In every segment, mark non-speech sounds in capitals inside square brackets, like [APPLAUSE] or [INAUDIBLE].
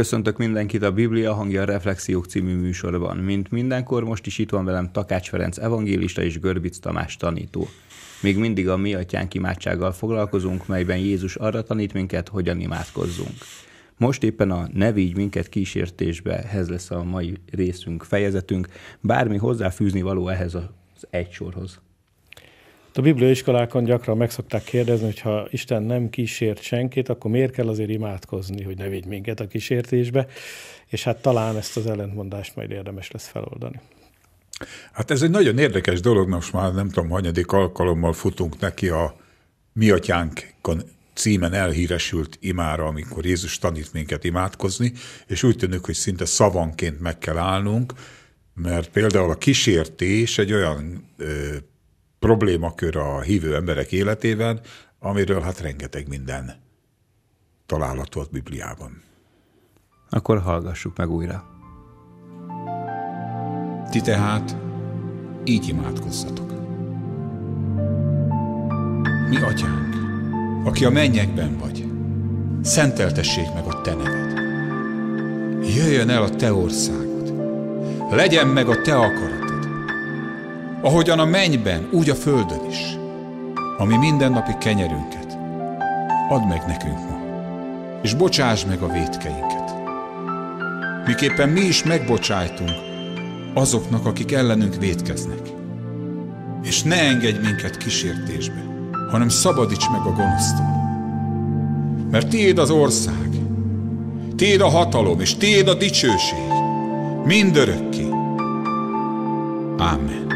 Köszöntök mindenkit a Biblia hangja Reflexiók című műsorban. Mint mindenkor, most is itt van velem Takács Ferenc evangélista és Görbic Tamás tanító. Még mindig a mi atyánk imádsággal foglalkozunk, melyben Jézus arra tanít minket, hogyan imádkozzunk. Most éppen a Ne vigy minket kísértésbe, ez lesz a mai részünk, fejezetünk. Bármi hozzáfűzni való ehhez az egy sorhoz. A bibliaiskolákon gyakran meg szokták kérdezni, hogy ha Isten nem kísért senkit, akkor miért kell azért imádkozni, hogy ne vigy minket a kísértésbe, és hát talán ezt az ellentmondást majd érdemes lesz feloldani. Hát ez egy nagyon érdekes dolog, most már nem tudom, hanyadik alkalommal futunk neki a Mi atyánkon címen elhíresült imára, amikor Jézus tanít minket imádkozni, és úgy tűnik, hogy szinte szavanként meg kell állnunk, mert például a kísértés egy olyan ö, problémakör a hívő emberek életében, amiről hát rengeteg minden található a Bibliában. Akkor hallgassuk meg újra. Ti tehát így imádkozzatok. Mi atyánk, aki a mennyekben vagy, szenteltessék meg a te neved. Jöjjön el a te országod, legyen meg a te akaratod, ahogyan a mennyben, úgy a földön is. Ami mindennapi kenyerünket, add meg nekünk ma, és bocsáss meg a vétkeinket. Miképpen mi is megbocsájtunk azoknak, akik ellenünk vétkeznek. És ne engedj minket kísértésbe, hanem szabadíts meg a gonosztól. Mert tiéd az ország, tiéd a hatalom, és tiéd a dicsőség, mindörökké. Ámen.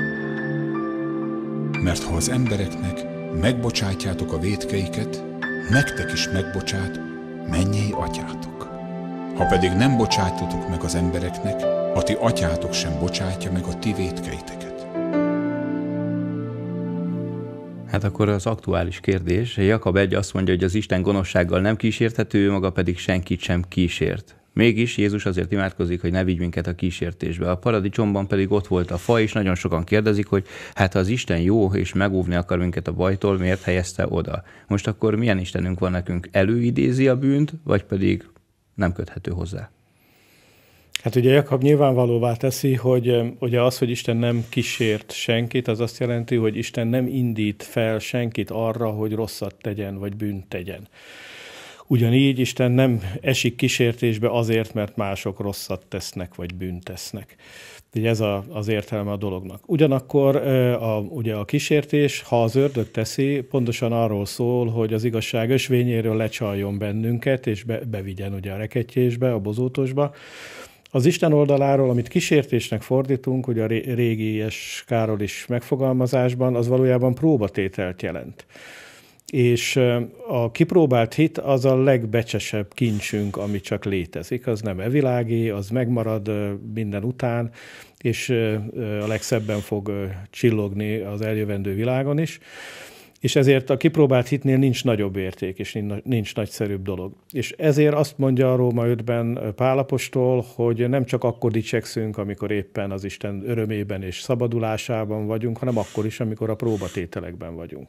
Mert ha az embereknek megbocsátjátok a vétkeiket, nektek is megbocsát mennyei atyátok. Ha pedig nem bocsátotok meg az embereknek, a ti atyátok sem bocsátja meg a ti vétkeiteket. Hát akkor az aktuális kérdés. Jakab egy azt mondja, hogy az Isten gonoszsággal nem kísérthető, ő maga pedig senkit sem kísért. Mégis Jézus azért imádkozik, hogy ne vigy minket a kísértésbe. A paradicsomban pedig ott volt a fa, és nagyon sokan kérdezik, hogy hát ha az Isten jó, és megóvni akar minket a bajtól, miért helyezte oda? Most akkor milyen Istenünk van nekünk? Előidézi a bűnt, vagy pedig nem köthető hozzá? Hát ugye Jakab nyilvánvalóvá teszi, hogy ugye az, hogy Isten nem kísért senkit, az azt jelenti, hogy Isten nem indít fel senkit arra, hogy rosszat tegyen, vagy bűnt tegyen. Ugyanígy Isten nem esik kísértésbe azért, mert mások rosszat tesznek, vagy bűnt tesznek. Ugye ez a, az értelme a dolognak. Ugyanakkor a, ugye a kísértés, ha az ördög teszi, pontosan arról szól, hogy az igazság ösvényéről lecsaljon bennünket, és be, bevigyen ugye a reketjésbe, a bozótosba, az Isten oldaláról, amit kísértésnek fordítunk, ugye a régi és Károl is megfogalmazásban, az valójában próbatételt jelent. És a kipróbált hit az a legbecsesebb kincsünk, ami csak létezik. Az nem evilági, az megmarad minden után, és a legszebben fog csillogni az eljövendő világon is és ezért a kipróbált hitnél nincs nagyobb érték, és nincs nagyszerűbb dolog. És ezért azt mondja a Róma 5-ben Pálapostól, hogy nem csak akkor dicsekszünk, amikor éppen az Isten örömében és szabadulásában vagyunk, hanem akkor is, amikor a próbatételekben vagyunk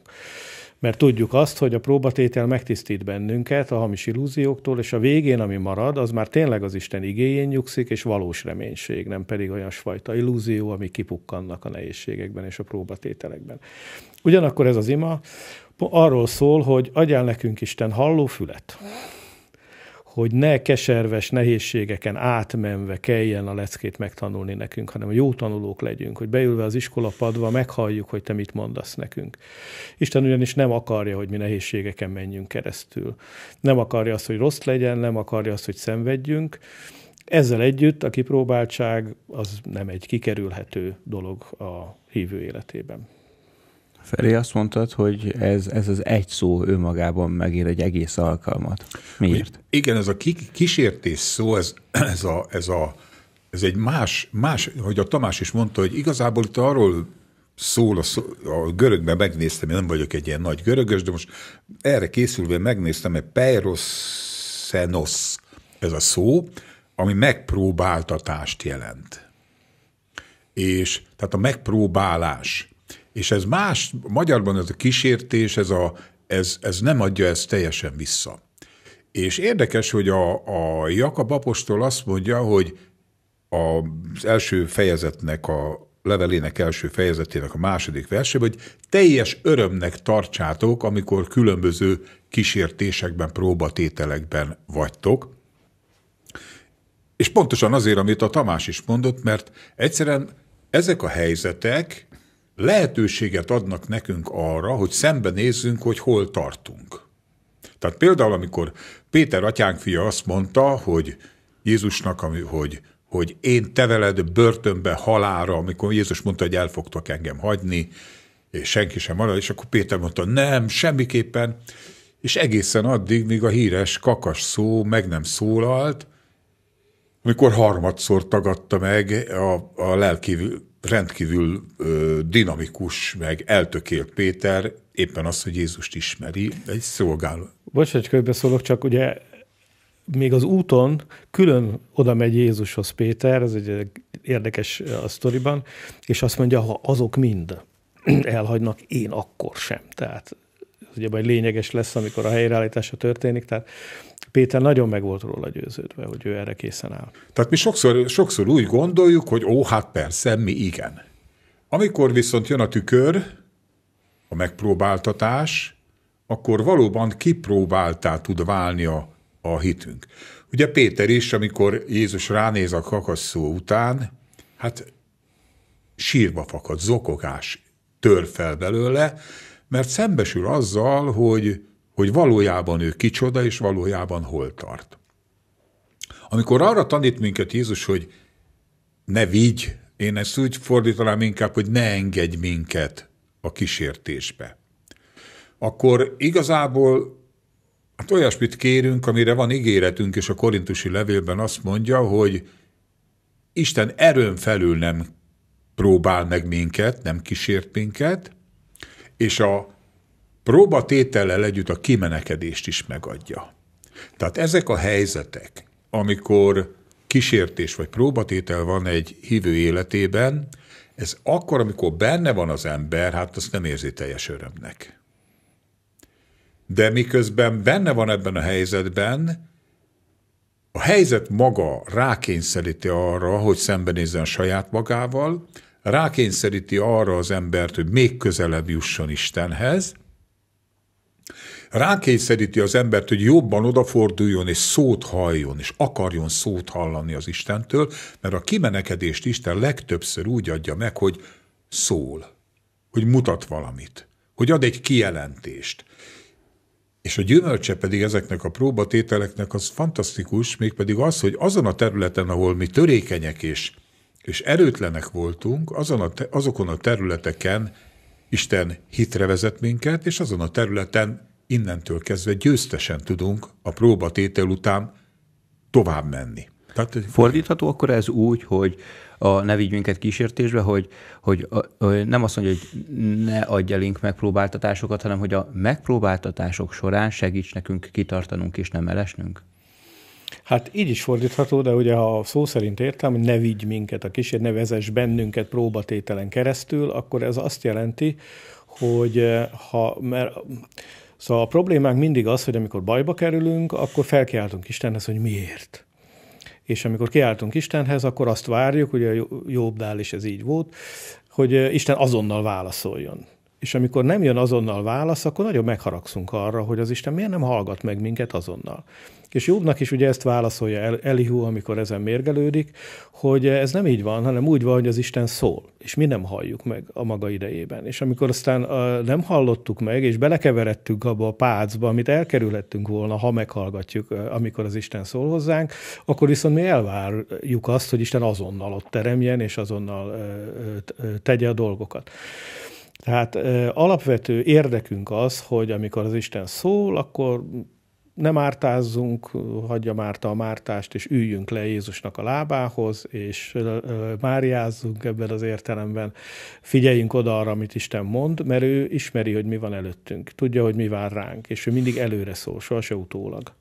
mert tudjuk azt, hogy a próbatétel megtisztít bennünket a hamis illúzióktól, és a végén, ami marad, az már tényleg az Isten igéjén nyugszik, és valós reménység, nem pedig olyasfajta illúzió, ami kipukkannak a nehézségekben és a próbatételekben. Ugyanakkor ez az ima arról szól, hogy adjál nekünk Isten halló fület hogy ne keserves nehézségeken átmenve kelljen a leckét megtanulni nekünk, hanem jó tanulók legyünk, hogy beülve az iskola padva meghalljuk, hogy te mit mondasz nekünk. Isten ugyanis nem akarja, hogy mi nehézségeken menjünk keresztül. Nem akarja azt, hogy rossz legyen, nem akarja azt, hogy szenvedjünk. Ezzel együtt a kipróbáltság az nem egy kikerülhető dolog a hívő életében. Feri, azt mondtad, hogy ez, ez az egy szó önmagában megér egy egész alkalmat. Miért? Igen, ez a kísértés szó, ez, ez, a, ez, a, ez egy más, más, hogy a Tamás is mondta, hogy igazából itt arról szól, a, szó, a görögben megnéztem, én nem vagyok egy ilyen nagy görögös, de most erre készülve megnéztem, hogy peirosenos ez a szó, ami megpróbáltatást jelent. És tehát a megpróbálás. És ez más, magyarban ez a kísértés, ez, a, ez, ez nem adja ezt teljesen vissza. És érdekes, hogy a, a Jakab apostol azt mondja, hogy az első fejezetnek, a levelének első fejezetének a második verse, hogy teljes örömnek tartsátok, amikor különböző kísértésekben, próbatételekben vagytok. És pontosan azért, amit a Tamás is mondott, mert egyszerűen ezek a helyzetek lehetőséget adnak nekünk arra, hogy szembenézzünk, hogy hol tartunk. Tehát például, amikor Péter atyánk fia azt mondta, hogy Jézusnak, hogy, hogy én te veled börtönbe halára, amikor Jézus mondta, hogy el fogtok engem hagyni, és senki sem marad, és akkor Péter mondta, nem, semmiképpen, és egészen addig, míg a híres kakas szó meg nem szólalt, amikor harmadszor tagadta meg a, a lelki rendkívül ö, dinamikus, meg eltökélt Péter éppen az, hogy Jézust ismeri, egy szolgáló. Bocs, hogy szólok, csak ugye még az úton külön oda megy Jézushoz Péter, ez egy érdekes a sztoriban, és azt mondja, ha azok mind [CLEARS THROAT] elhagynak, én akkor sem. Tehát ez ugye majd lényeges lesz, amikor a helyreállítása történik, tehát Péter nagyon meg volt róla győződve, hogy ő erre készen áll. Tehát mi sokszor, sokszor úgy gondoljuk, hogy ó, hát persze, mi igen. Amikor viszont jön a tükör, a megpróbáltatás, akkor valóban kipróbáltá tud válni a, a hitünk. Ugye Péter is, amikor Jézus ránéz a kakasszó után, hát sírba fakad, zokogás tör fel belőle, mert szembesül azzal, hogy hogy valójában ő kicsoda, és valójában hol tart. Amikor arra tanít minket Jézus, hogy ne vigy, én ezt úgy fordítanám inkább, hogy ne engedj minket a kísértésbe. Akkor igazából hát olyasmit kérünk, amire van ígéretünk, és a korintusi levélben azt mondja, hogy Isten erőn felül nem próbál meg minket, nem kísért minket, és a próbatétellel együtt a kimenekedést is megadja. Tehát ezek a helyzetek, amikor kísértés vagy próbatétel van egy hívő életében, ez akkor, amikor benne van az ember, hát azt nem érzi teljes örömnek. De miközben benne van ebben a helyzetben, a helyzet maga rákényszeríti arra, hogy szembenézzen saját magával, rákényszeríti arra az embert, hogy még közelebb jusson Istenhez, rákényszeríti az embert, hogy jobban odaforduljon és szót halljon, és akarjon szót hallani az Istentől, mert a kimenekedést Isten legtöbbször úgy adja meg, hogy szól, hogy mutat valamit, hogy ad egy kijelentést. És a gyümölcse pedig ezeknek a próbatételeknek az fantasztikus, mégpedig az, hogy azon a területen, ahol mi törékenyek és, és erőtlenek voltunk, azon a, azokon a területeken Isten hitre vezet minket, és azon a területen innentől kezdve győztesen tudunk a próbatétel után tovább menni. Tehát, Fordítható akkor ez úgy, hogy a ne vigy minket kísértésbe, hogy, hogy, hogy nem azt mondja, hogy ne adj elénk megpróbáltatásokat, hanem hogy a megpróbáltatások során segíts nekünk kitartanunk és nem elesnünk? Hát így is fordítható, de ugye ha szó szerint értem, hogy ne vigy minket a kísér, ne vezess bennünket próbatételen keresztül, akkor ez azt jelenti, hogy eh, ha, mert Szóval a problémánk mindig az, hogy amikor bajba kerülünk, akkor felkiáltunk Istenhez, hogy miért. És amikor kiáltunk Istenhez, akkor azt várjuk, ugye Jobbnál is ez így volt, hogy Isten azonnal válaszoljon. És amikor nem jön azonnal válasz, akkor nagyon megharagszunk arra, hogy az Isten miért nem hallgat meg minket azonnal. És Jobbnak is ugye ezt válaszolja Elihu, amikor ezen mérgelődik, hogy ez nem így van, hanem úgy van, hogy az Isten szól, és mi nem halljuk meg a maga idejében. És amikor aztán nem hallottuk meg, és belekeveredtünk abba a pácba, amit elkerülhettünk volna, ha meghallgatjuk, amikor az Isten szól hozzánk, akkor viszont mi elvárjuk azt, hogy Isten azonnal ott teremjen, és azonnal tegye a dolgokat. Tehát alapvető érdekünk az, hogy amikor az Isten szól, akkor nem ártázzunk, hagyja Márta a mártást, és üljünk le Jézusnak a lábához, és máriázzunk ebben az értelemben. Figyeljünk oda arra, amit Isten mond, mert ő ismeri, hogy mi van előttünk. Tudja, hogy mi vár ránk, és ő mindig előre szól, sohasem utólag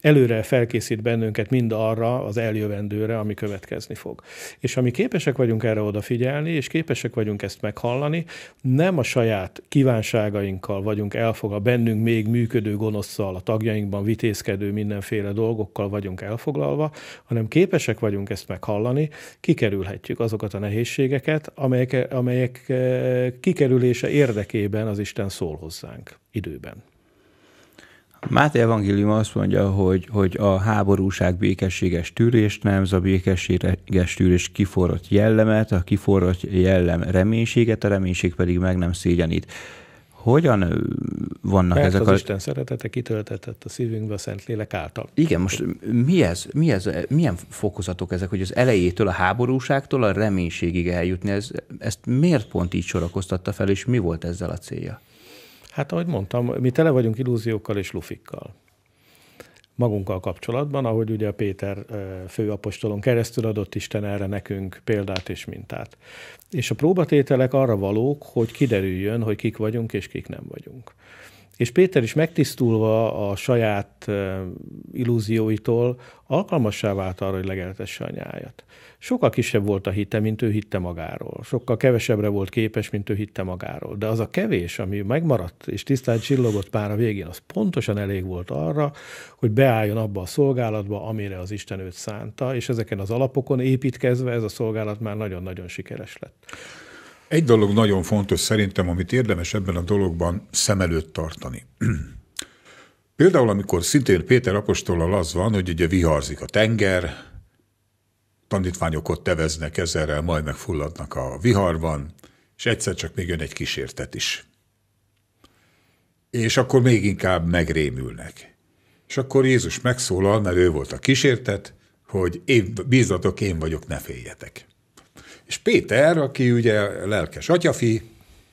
előre felkészít bennünket mind arra az eljövendőre, ami következni fog. És ami képesek vagyunk erre odafigyelni, és képesek vagyunk ezt meghallani, nem a saját kívánságainkkal vagyunk elfog bennünk még működő gonoszszal, a tagjainkban vitézkedő mindenféle dolgokkal vagyunk elfoglalva, hanem képesek vagyunk ezt meghallani, kikerülhetjük azokat a nehézségeket, amelyek, amelyek eh, kikerülése érdekében az Isten szól hozzánk időben. Máté evangélium azt mondja, hogy, hogy a háborúság békességes tűrést nem, a békességes tűrés kiforrott jellemet, a kiforrott jellem reménységet, a reménység pedig meg nem szégyenít. Hogyan vannak Mert ezek az a... Isten szeretete kitöltetett a szívünkbe a Szentlélek által. Igen, most mi ez, mi ez, milyen fokozatok ezek, hogy az elejétől a háborúságtól a reménységig eljutni, ez, ezt miért pont így sorakoztatta fel, és mi volt ezzel a célja? Hát ahogy mondtam, mi tele vagyunk illúziókkal és lufikkal. Magunkkal kapcsolatban, ahogy ugye a Péter főapostolon keresztül adott Isten erre nekünk példát és mintát. És a próbatételek arra valók, hogy kiderüljön, hogy kik vagyunk és kik nem vagyunk. És Péter is megtisztulva a saját illúzióitól alkalmassá vált arra, hogy legeltesse a nyájat. Sokkal kisebb volt a hite, mint ő hitte magáról. Sokkal kevesebbre volt képes, mint ő hitte magáról. De az a kevés, ami megmaradt, és tisztán csillogott pár a végén, az pontosan elég volt arra, hogy beálljon abba a szolgálatba, amire az Isten őt szánta, és ezeken az alapokon építkezve ez a szolgálat már nagyon-nagyon sikeres lett. Egy dolog nagyon fontos szerintem, amit érdemes ebben a dologban szem előtt tartani. [CLEARS THROAT] Például, amikor szintén Péter apostollal az van, hogy ugye viharzik a tenger, tanítványok ott teveznek ezerrel, majd megfulladnak a viharban, és egyszer csak még jön egy kísértet is. És akkor még inkább megrémülnek. És akkor Jézus megszólal, mert ő volt a kísértet, hogy én, bízatok, én vagyok, ne féljetek. És Péter, aki ugye lelkes atyafi,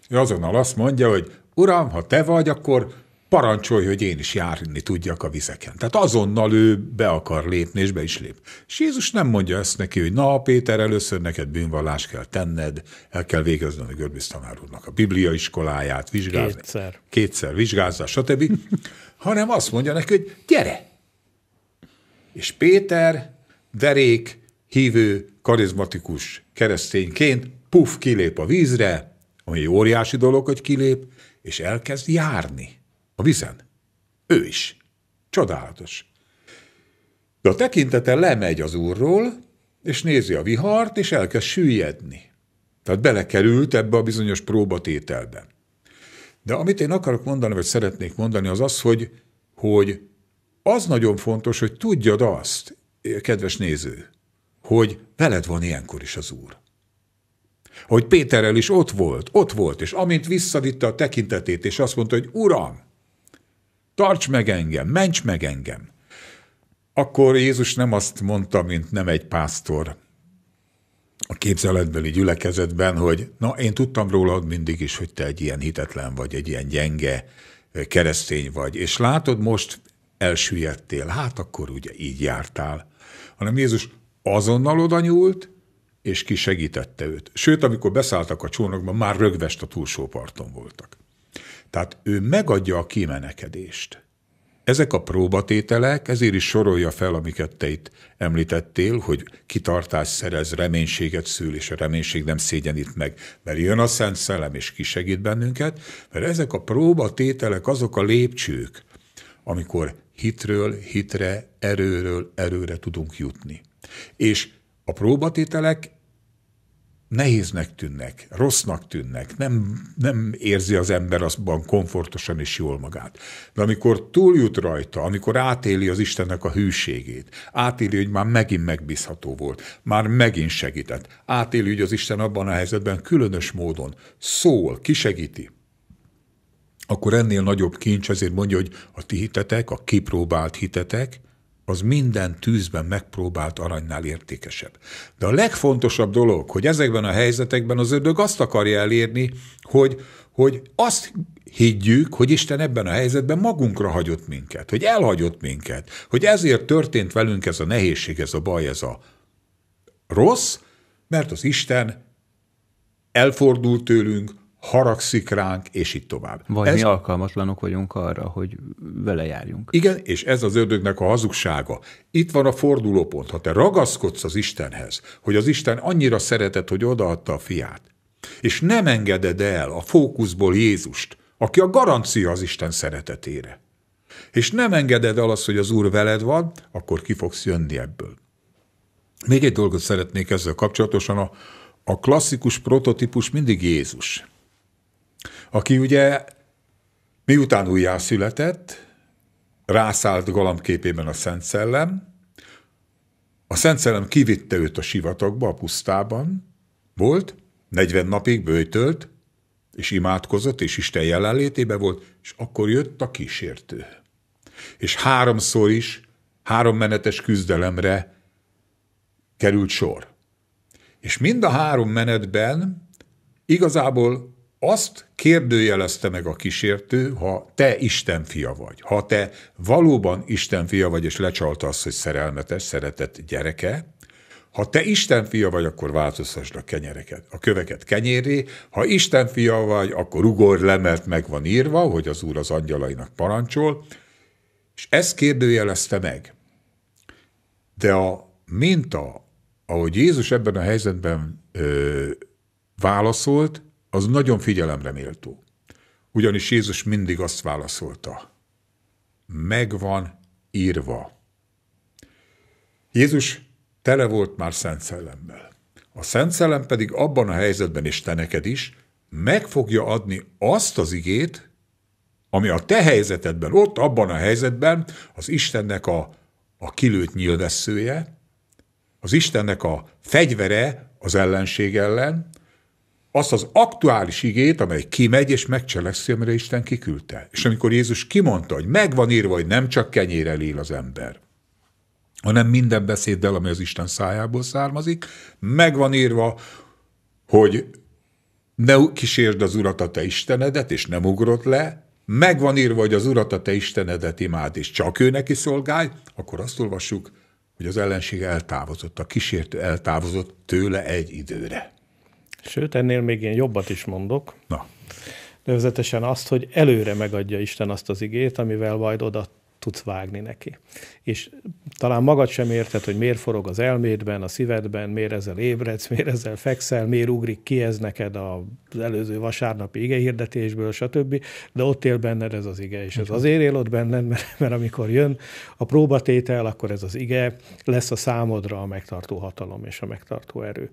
azonnal azt mondja, hogy Uram, ha te vagy, akkor parancsolj, hogy én is járni tudjak a vizeken. Tehát azonnal ő be akar lépni, és be is lép. És Jézus nem mondja ezt neki, hogy na, Péter, először neked bűnvallás kell tenned, el kell végezned a Görbis tanár úrnak a Biblia iskoláját, vizsgázni. Kétszer. Kétszer vizsgázza, stb. [LAUGHS] hanem azt mondja neki, hogy gyere! És Péter, derék, hívő, karizmatikus keresztényként puf, kilép a vízre, ami óriási dolog, hogy kilép, és elkezd járni a vizen. Ő is. Csodálatos. De a tekintete lemegy az úrról, és nézi a vihart, és elkezd süllyedni. Tehát belekerült ebbe a bizonyos próbatételbe. De amit én akarok mondani, vagy szeretnék mondani, az az, hogy, hogy az nagyon fontos, hogy tudjad azt, kedves néző, hogy veled van ilyenkor is az Úr. Hogy Péterrel is ott volt, ott volt, és amint visszavitte a tekintetét, és azt mondta, hogy Uram, tarts meg engem, ments meg engem, akkor Jézus nem azt mondta, mint nem egy pásztor a képzeletbeli gyülekezetben, hogy na, én tudtam rólad mindig is, hogy te egy ilyen hitetlen vagy, egy ilyen gyenge keresztény vagy, és látod, most elsüllyedtél, hát akkor ugye így jártál. Hanem Jézus azonnal oda nyúlt, és ki segítette őt. Sőt, amikor beszálltak a csónakba, már rögvest a túlsó parton voltak. Tehát ő megadja a kimenekedést. Ezek a próbatételek, ezért is sorolja fel, amiket te itt említettél, hogy kitartás szerez, reménységet szül, és a reménység nem szégyenít meg, mert jön a Szent Szellem, és kisegít bennünket, mert ezek a próbatételek azok a lépcsők, amikor hitről hitre, erőről erőre tudunk jutni. És a próbatételek nehéznek tűnnek, rossznak tűnnek, nem, nem érzi az ember azban komfortosan és jól magát. De amikor túljut rajta, amikor átéli az Istennek a hűségét, átéli, hogy már megint megbízható volt, már megint segített, átéli, hogy az Isten abban a helyzetben különös módon szól, kisegíti, akkor ennél nagyobb kincs, ezért mondja, hogy a ti hitetek, a kipróbált hitetek, az minden tűzben megpróbált aranynál értékesebb. De a legfontosabb dolog, hogy ezekben a helyzetekben az ördög azt akarja elérni, hogy, hogy azt higgyük, hogy Isten ebben a helyzetben magunkra hagyott minket, hogy elhagyott minket, hogy ezért történt velünk ez a nehézség, ez a baj, ez a rossz, mert az Isten elfordult tőlünk, haragszik ránk, és így tovább. Vagy ez... mi alkalmatlanok vagyunk arra, hogy vele járjunk. Igen, és ez az ördögnek a hazugsága. Itt van a fordulópont. Ha te ragaszkodsz az Istenhez, hogy az Isten annyira szeretett, hogy odaadta a fiát, és nem engeded el a fókuszból Jézust, aki a garancia az Isten szeretetére, és nem engeded el azt, hogy az Úr veled van, akkor ki fogsz jönni ebből. Még egy dolgot szeretnék ezzel kapcsolatosan, a, a klasszikus prototípus mindig Jézus, aki ugye miután újjászületett, rászállt galambképében a Szent Szellem, a Szent Szellem kivitte őt a sivatagba, a pusztában, volt, 40 napig bőjtölt, és imádkozott, és Isten jelenlétébe volt, és akkor jött a kísértő. És háromszor is, három menetes küzdelemre került sor. És mind a három menetben igazából azt kérdőjelezte meg a kísértő, ha te Isten fia vagy, ha te valóban Isten fia vagy, és lecsalta azt, hogy szerelmetes, szeretett gyereke, ha te Isten fia vagy, akkor változtasd a kenyereket, a köveket kenyérré, ha Isten fia vagy, akkor ugorj le, mert meg van írva, hogy az Úr az angyalainak parancsol, és ezt kérdőjelezte meg. De a minta, ahogy Jézus ebben a helyzetben ö, válaszolt, az nagyon figyelemre méltó. Ugyanis Jézus mindig azt válaszolta, megvan írva. Jézus tele volt már Szent Szellemmel. A Szent Szellem pedig abban a helyzetben, és te neked is, meg fogja adni azt az igét, ami a te helyzetedben, ott abban a helyzetben az Istennek a, a kilőtt nyilvesszője, az Istennek a fegyvere az ellenség ellen, azt az aktuális igét, amely kimegy és megcselekszi, amire Isten kiküldte. És amikor Jézus kimondta, hogy megvan írva, hogy nem csak kenyérrel él az ember, hanem minden beszéddel, ami az Isten szájából származik, megvan írva, hogy ne kísérd az Urat a te Istenedet, és nem ugrott le, megvan írva, hogy az Urat a te Istenedet imád, és csak ő neki szolgálj, akkor azt olvassuk, hogy az ellenség eltávozott, a kísértő eltávozott tőle egy időre. Sőt, ennél még én jobbat is mondok. Na. Nevezetesen azt, hogy előre megadja Isten azt az igét, amivel majd oda tudsz vágni neki. És talán magad sem érted, hogy miért forog az elmédben, a szívedben, miért ezzel ébredsz, [LAUGHS] miért ezzel fekszel, miért ugrik ki ez neked az előző vasárnapi igehirdetésből, stb. De ott él benned ez az ige, és ez azért él ott benned, mert, mert amikor jön a próbatétel, akkor ez az ige lesz a számodra a megtartó hatalom és a megtartó erő.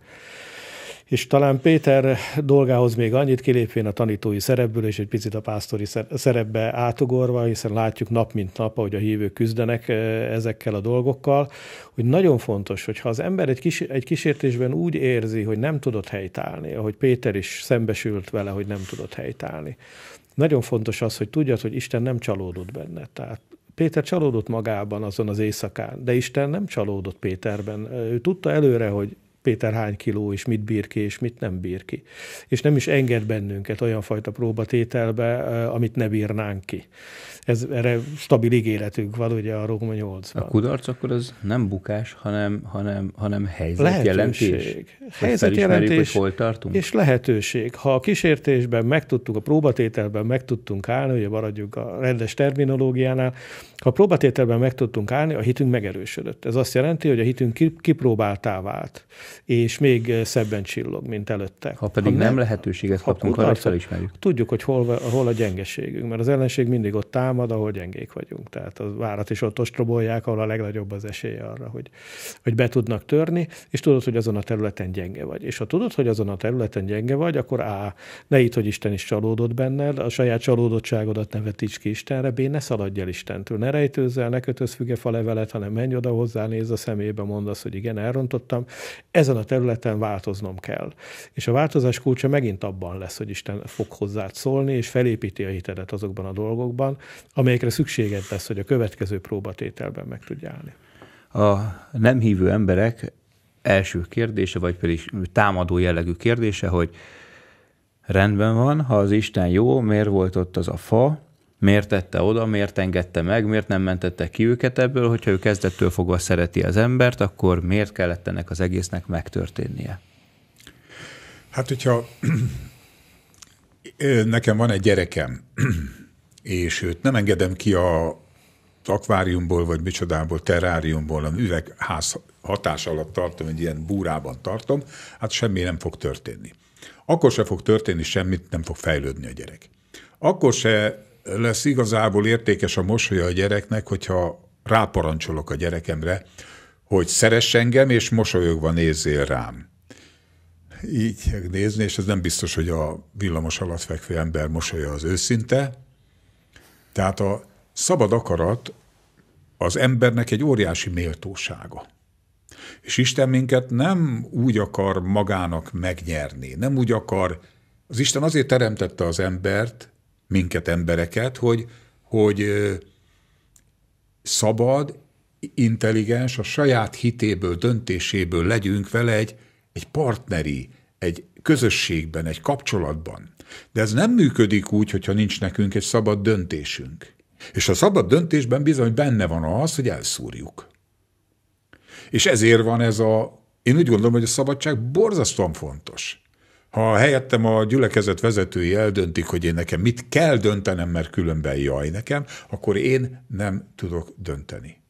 És talán Péter dolgához még annyit kilépvén a tanítói szerepből, és egy picit a pásztori szerepbe átugorva, hiszen látjuk nap mint nap, hogy a hívők küzdenek eh, ezekkel a dolgokkal, hogy nagyon fontos, hogy ha az ember egy, kis, egy kísértésben úgy érzi, hogy nem tudott helytállni, ahogy Péter is szembesült vele, hogy nem tudott helytállni. Nagyon fontos az, hogy tudjad, hogy Isten nem csalódott benne. Tehát Péter csalódott magában azon az éjszakán, de Isten nem csalódott Péterben. Ő tudta előre, hogy Péter hány kiló, és mit bír ki, és mit nem bír ki. És nem is enged bennünket olyan fajta próbatételbe, amit ne bírnánk ki ez, erre stabil ígéretünk van ugye a Róma 8 A kudarc akkor az nem bukás, hanem, hanem, hanem helyzetjelentés. Lehetőség. Helyzetjelentés hogy hol tartunk? és lehetőség. Ha a kísértésben megtudtuk, a próbatételben meg tudtunk állni, ugye maradjuk a rendes terminológiánál, ha a próbatételben meg tudtunk állni, a hitünk megerősödött. Ez azt jelenti, hogy a hitünk kipróbáltá vált, és még szebben csillog, mint előtte. Ha pedig ha nem, nem lehetőséget kaptunk, arra felismerjük. Tudjuk, hogy hol, hol a gyengeségünk, mert az ellenség mindig ott támad, ahol gyengék vagyunk. Tehát a várat is ott ostrobolják, ahol a legnagyobb az esélye arra, hogy, hogy be tudnak törni, és tudod, hogy azon a területen gyenge vagy. És ha tudod, hogy azon a területen gyenge vagy, akkor A. Ne itt, hogy Isten is csalódott benned, a saját csalódottságodat ne vetíts ki Istenre, B. Ne szaladj el Istentől, ne rejtőzzel, ne kötöz fügefa levelet, hanem menj oda hozzá, nézz a szemébe, mondd azt, hogy igen, elrontottam. Ezen a területen változnom kell. És a változás kulcsa megint abban lesz, hogy Isten fog hozzád szólni, és felépíti a hitedet azokban a dolgokban, amelyekre szükséged lesz, hogy a következő próbatételben meg tudj állni. A nem hívő emberek első kérdése, vagy pedig támadó jellegű kérdése, hogy rendben van, ha az Isten jó, miért volt ott az a fa, miért tette oda, miért engedte meg, miért nem mentette ki őket ebből, hogyha ő kezdettől fogva szereti az embert, akkor miért kellett ennek az egésznek megtörténnie? Hát, hogyha [CLEARS THROAT] nekem van egy gyerekem, [CLEARS THROAT] és őt nem engedem ki a akváriumból, vagy micsodából, terráriumból, a üvegház hatás alatt tartom, egy ilyen búrában tartom, hát semmi nem fog történni. Akkor se fog történni semmit, nem fog fejlődni a gyerek. Akkor se lesz igazából értékes a mosolya a gyereknek, hogyha ráparancsolok a gyerekemre, hogy szeress engem, és mosolyogva nézzél rám. Így nézni, és ez nem biztos, hogy a villamos alatt fekvő ember mosolya az őszinte. Tehát a szabad akarat az embernek egy óriási méltósága. És Isten minket nem úgy akar magának megnyerni, nem úgy akar, az Isten azért teremtette az embert, minket embereket, hogy, hogy szabad, intelligens, a saját hitéből, döntéséből legyünk vele egy, egy partneri, egy közösségben, egy kapcsolatban. De ez nem működik úgy, hogyha nincs nekünk egy szabad döntésünk. És a szabad döntésben bizony benne van az, hogy elszúrjuk. És ezért van ez a, én úgy gondolom, hogy a szabadság borzasztóan fontos. Ha helyettem a gyülekezet vezetői eldöntik, hogy én nekem mit kell döntenem, mert különben jaj nekem, akkor én nem tudok dönteni.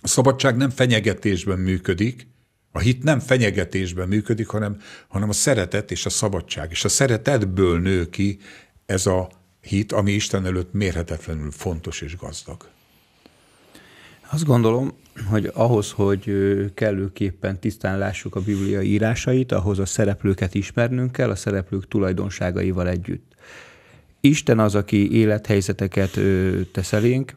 A szabadság nem fenyegetésben működik, a hit nem fenyegetésben működik, hanem, hanem a szeretet és a szabadság. És a szeretetből nő ki ez a hit, ami Isten előtt mérhetetlenül fontos és gazdag. Azt gondolom, hogy ahhoz, hogy kellőképpen tisztán lássuk a Biblia írásait, ahhoz a szereplőket ismernünk kell, a szereplők tulajdonságaival együtt. Isten az, aki élethelyzeteket tesz elénk,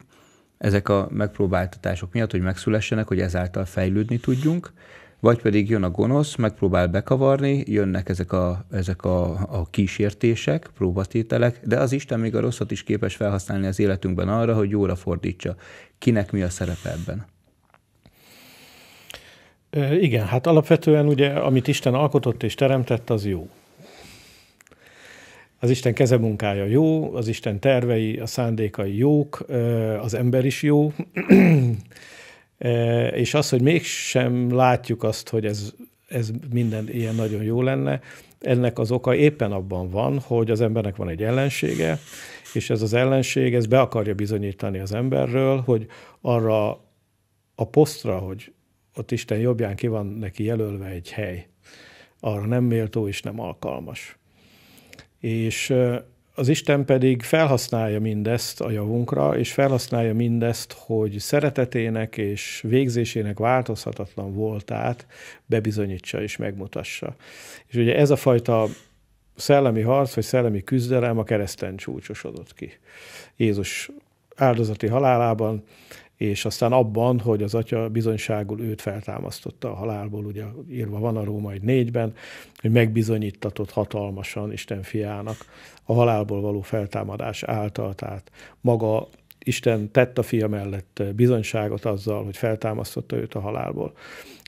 ezek a megpróbáltatások miatt, hogy megszülessenek, hogy ezáltal fejlődni tudjunk, vagy pedig jön a gonosz, megpróbál bekavarni, jönnek ezek a, ezek a, a kísértések, próbatételek, de az Isten még a rosszat is képes felhasználni az életünkben arra, hogy jóra fordítsa. Kinek mi a szerepe ebben? Igen, hát alapvetően ugye, amit Isten alkotott és teremtett, az jó. Az Isten kezemunkája jó, az Isten tervei, a szándékai jók, az ember is jó, [CLEARS THROAT] és az, hogy mégsem látjuk azt, hogy ez, ez minden ilyen nagyon jó lenne, ennek az oka éppen abban van, hogy az embernek van egy ellensége, és ez az ellenség, ez be akarja bizonyítani az emberről, hogy arra a posztra, hogy ott Isten jobbján ki van neki jelölve egy hely, arra nem méltó és nem alkalmas. És az Isten pedig felhasználja mindezt a javunkra, és felhasználja mindezt, hogy szeretetének és végzésének változhatatlan voltát bebizonyítsa és megmutassa. És ugye ez a fajta szellemi harc, vagy szellemi küzdelem a kereszten csúcsosodott ki. Jézus áldozati halálában és aztán abban, hogy az atya bizonyságul őt feltámasztotta a halálból, ugye írva van a római négyben, hogy megbizonyítatott hatalmasan Isten fiának a halálból való feltámadás által, tehát maga Isten tett a fia mellett bizonyságot azzal, hogy feltámasztotta őt a halálból.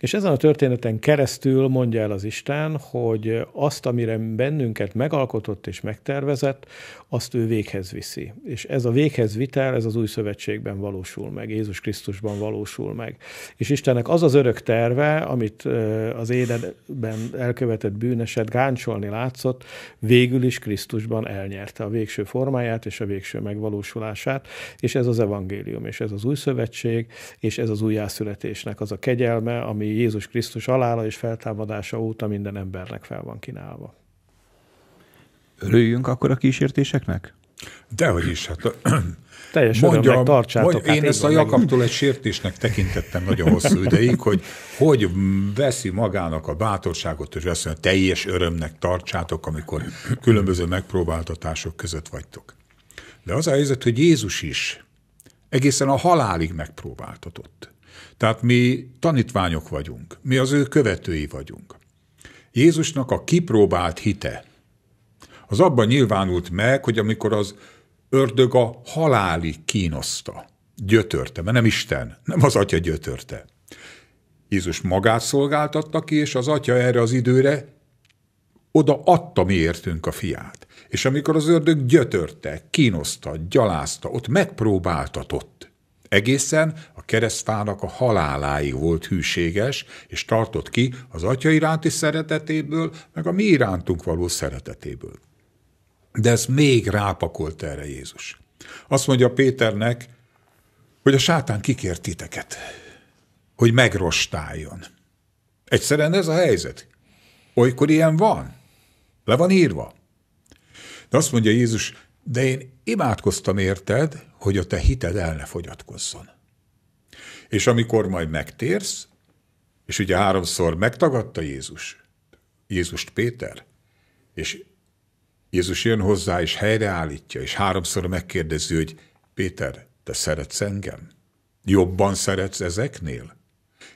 És ezen a történeten keresztül mondja el az Isten, hogy azt, amire bennünket megalkotott és megtervezett, azt ő véghez viszi. És ez a véghez vitel, ez az új szövetségben valósul meg, Jézus Krisztusban valósul meg. És Istennek az az örök terve, amit az édenben elkövetett bűneset gáncsolni látszott, végül is Krisztusban elnyerte a végső formáját és a végső megvalósulását, és ez az evangélium, és ez az új szövetség, és ez az újjászületésnek az a kegyelme, ami Jézus Krisztus halála és feltámadása óta minden embernek fel van kínálva. Örüljünk akkor a kísértéseknek? Dehogy is, hát [CLEARS THROAT] teljes mondja, tartsátok. Mondja, hát én ezt a Jakabtól egy sértésnek tekintettem nagyon hosszú ideig, hogy hogy veszi magának a bátorságot, hogy azt mondja, teljes örömnek tartsátok, amikor különböző megpróbáltatások között vagytok. De az a helyzet, hogy Jézus is egészen a halálig megpróbáltatott. Tehát mi tanítványok vagyunk, mi az ő követői vagyunk. Jézusnak a kipróbált hite, az abban nyilvánult meg, hogy amikor az ördög a halálig kínoszta, gyötörte, mert nem Isten, nem az atya gyötörte. Jézus magát szolgáltatta ki, és az atya erre az időre oda adta miértünk a fiát. És amikor az ördög gyötörte, kínoszta, gyalázta, ott megpróbáltatott. Egészen a keresztfának a haláláig volt hűséges, és tartott ki az atya iránti szeretetéből, meg a mi irántunk való szeretetéből. De ez még rápakolt erre Jézus. Azt mondja Péternek, hogy a sátán kikért titeket, hogy megrostáljon. Egyszerűen ez a helyzet. Olykor ilyen van. Le van írva. De azt mondja Jézus, de én imádkoztam érted, hogy a te hited el ne fogyatkozzon. És amikor majd megtérsz, és ugye háromszor megtagadta Jézus, Jézust Péter, és Jézus jön hozzá, és helyreállítja, és háromszor megkérdezi, hogy Péter, te szeretsz engem? Jobban szeretsz ezeknél?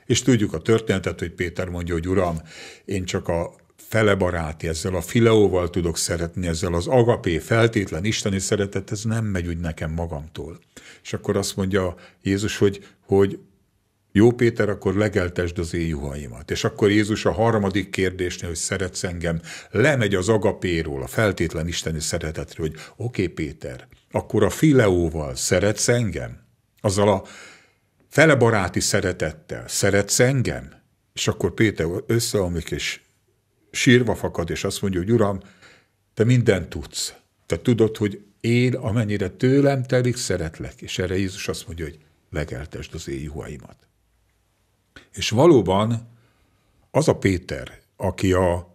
És tudjuk a történetet, hogy Péter mondja, hogy Uram, én csak a fele baráti, ezzel a fileóval tudok szeretni, ezzel az agapé, feltétlen isteni szeretet, ez nem megy úgy nekem magamtól. És akkor azt mondja Jézus, hogy, hogy jó Péter, akkor legeltesd az én juhaimat. És akkor Jézus a harmadik kérdésnél, hogy szeretsz engem, lemegy az agapéról, a feltétlen isteni szeretetről, hogy oké okay, Péter, akkor a fileóval szeretsz engem? Azzal a felebaráti szeretettel szeretsz engem? És akkor Péter összeomlik, és sírva fakad, és azt mondja, hogy Uram, te mindent tudsz. Te tudod, hogy én, amennyire tőlem telik, szeretlek. És erre Jézus azt mondja, hogy legeltesd az én juhaimat. És valóban az a Péter, aki a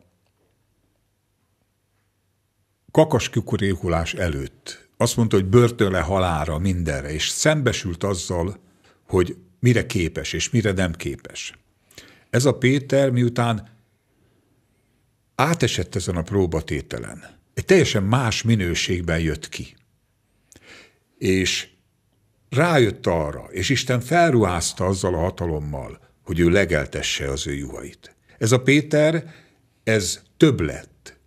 kakas kukurékulás előtt azt mondta, hogy börtönle halára mindenre, és szembesült azzal, hogy mire képes és mire nem képes. Ez a Péter miután átesett ezen a próbatételen, egy teljesen más minőségben jött ki. És rájött arra, és Isten felruházta azzal a hatalommal, hogy ő legeltesse az ő juhait. Ez a Péter, ez több lett.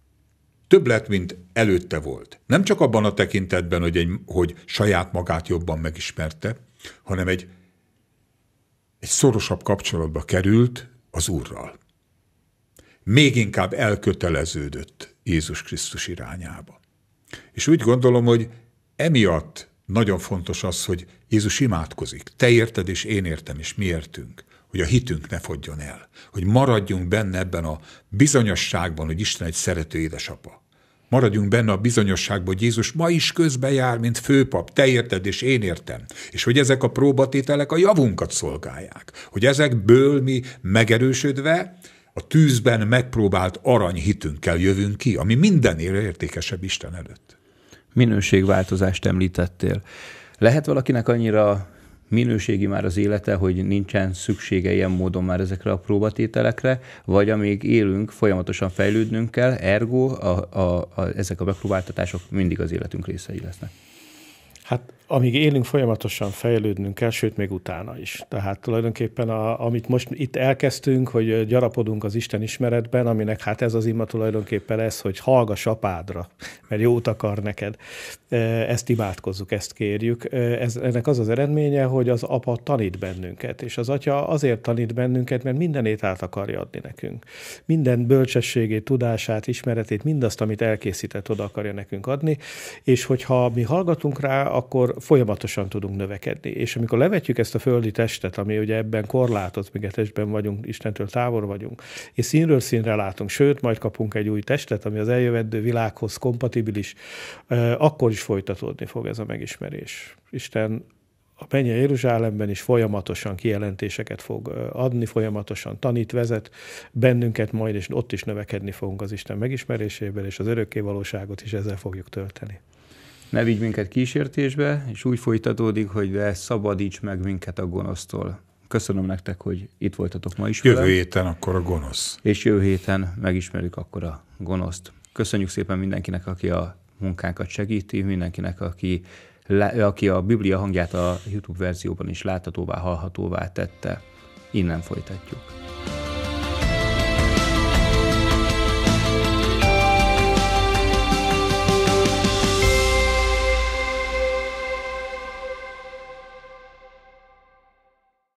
Több lett, mint előtte volt. Nem csak abban a tekintetben, hogy, egy, hogy saját magát jobban megismerte, hanem egy, egy szorosabb kapcsolatba került az Úrral. Még inkább elköteleződött Jézus Krisztus irányába. És úgy gondolom, hogy emiatt nagyon fontos az, hogy Jézus imádkozik. Te érted, és én értem, és mi értünk hogy a hitünk ne fogjon el, hogy maradjunk benne ebben a bizonyosságban, hogy Isten egy szerető édesapa. Maradjunk benne a bizonyosságban, hogy Jézus ma is közbe jár, mint főpap, te érted és én értem, és hogy ezek a próbatételek a javunkat szolgálják, hogy ezekből mi megerősödve a tűzben megpróbált aranyhitünkkel jövünk ki, ami mindenére értékesebb Isten előtt. Minőségváltozást említettél. Lehet valakinek annyira minőségi már az élete, hogy nincsen szüksége ilyen módon már ezekre a próbatételekre, vagy amíg élünk, folyamatosan fejlődnünk kell, ergo a, a, a, ezek a megpróbáltatások mindig az életünk részei lesznek. Hát amíg élünk, folyamatosan fejlődnünk kell, sőt, még utána is. Tehát tulajdonképpen, a, amit most itt elkezdtünk, hogy gyarapodunk az Isten ismeretben, aminek hát ez az ima tulajdonképpen ez, hogy hallgass apádra, mert jót akar neked. Ezt imádkozzuk, ezt kérjük. Ez, ennek az az eredménye, hogy az apa tanít bennünket, és az atya azért tanít bennünket, mert mindenét át akarja adni nekünk. Minden bölcsességét, tudását, ismeretét, mindazt, amit elkészített, oda akarja nekünk adni, és hogyha mi hallgatunk rá, akkor folyamatosan tudunk növekedni. És amikor levetjük ezt a földi testet, ami ugye ebben korlátoz, még testben vagyunk, Istentől távol vagyunk, és színről színre látunk, sőt, majd kapunk egy új testet, ami az eljövendő világhoz kompatibilis, akkor is folytatódni fog ez a megismerés. Isten a menye Jeruzsálemben is folyamatosan kijelentéseket fog adni, folyamatosan tanít, vezet bennünket majd, és ott is növekedni fogunk az Isten megismerésében, és az örökké valóságot is ezzel fogjuk tölteni ne vigy minket kísértésbe, és úgy folytatódik, hogy de szabadíts meg minket a gonosztól. Köszönöm nektek, hogy itt voltatok ma is. Jövő velem. héten akkor a gonosz. És jövő héten megismerjük akkor a gonoszt. Köszönjük szépen mindenkinek, aki a munkánkat segíti, mindenkinek, aki, aki a Biblia hangját a YouTube verzióban is láthatóvá, hallhatóvá tette. Innen folytatjuk.